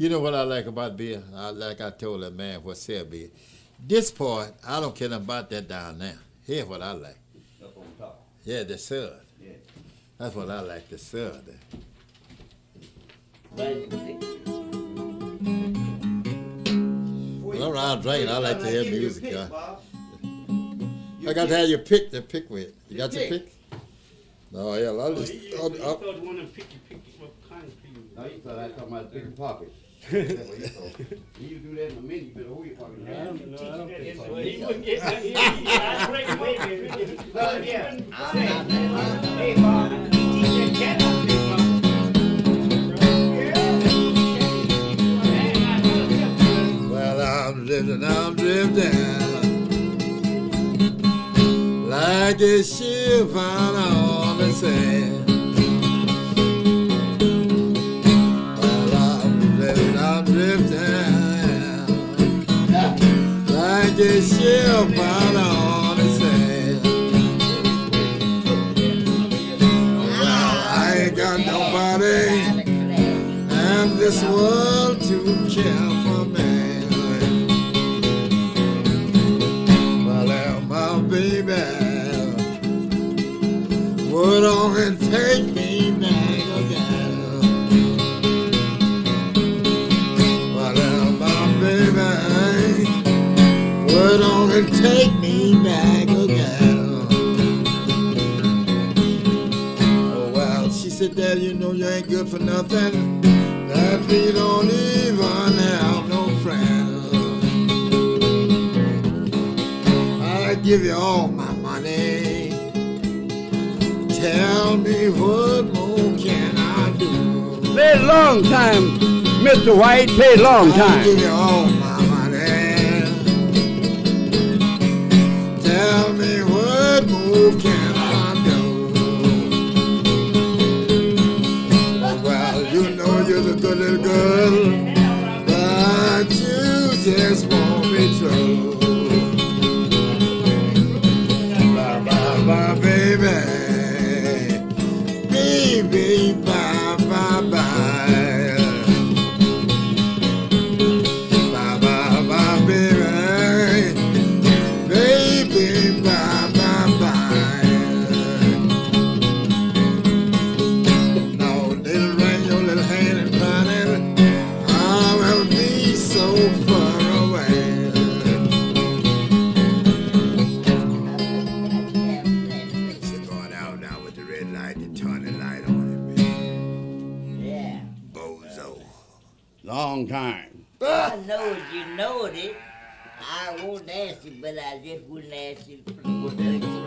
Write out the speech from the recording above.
You know what I like about beer? I, like I told that man what said beer. This part, I don't care nothing about that down there. Here's what I like. Up on top. Yeah, the sud. Yeah. That's what I like, the sud. Well, I'm around drinking. I like to hear give you a music, pick, y'all. I got to have your pick to pick with. You got your pick. pick? No, yeah, I'll Oh, just. you, oh, you, oh. I'll, you I'll, thought one of them picky, picky, what kind of people? No, you thought I was talking about picking pockets. That's what you thought. When you do that in a minute, you better hold your pocket. I don't, no, I don't Teach think that so. in He wouldn't get that. He, he, I'd break him up. Well, yeah. Hey, Bob, you teach that cat how to pick up. well, I'm drifting, I'm drifting. Like a ship out on the sand. In this world to care for me. Well, my baby would only take me back again. Well, uh, my baby would only take me back again. Oh, well, she said, Dad, you know you ain't good for nothing. That we don't even have no friends. I give you all my money. Tell me what more can I do? A long time, Mr. White. A long time. Long time. I know it, you know it. I won't ask you, but I just wouldn't ask you.